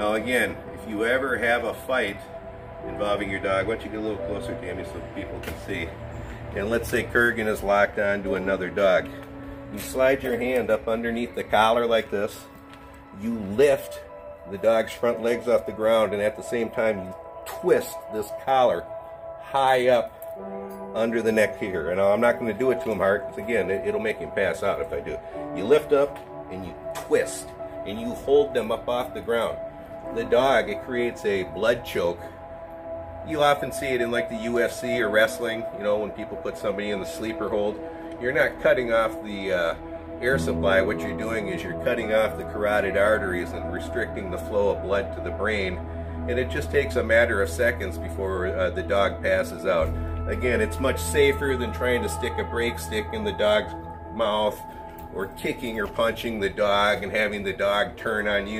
Now again, if you ever have a fight involving your dog, why don't you get a little closer, Tammy, so people can see. And let's say Kurgan is locked on to another dog. You slide your hand up underneath the collar like this. You lift the dog's front legs off the ground and at the same time you twist this collar high up under the neck here. And I'm not going to do it to him hard because again, it, will make him pass out if I do. You lift up and you twist and you hold them up off the ground. The dog, it creates a blood choke. You often see it in like the UFC or wrestling, you know, when people put somebody in the sleeper hold. You're not cutting off the uh, air supply. What you're doing is you're cutting off the carotid arteries and restricting the flow of blood to the brain. And it just takes a matter of seconds before uh, the dog passes out. Again, it's much safer than trying to stick a break stick in the dog's mouth or kicking or punching the dog and having the dog turn on you.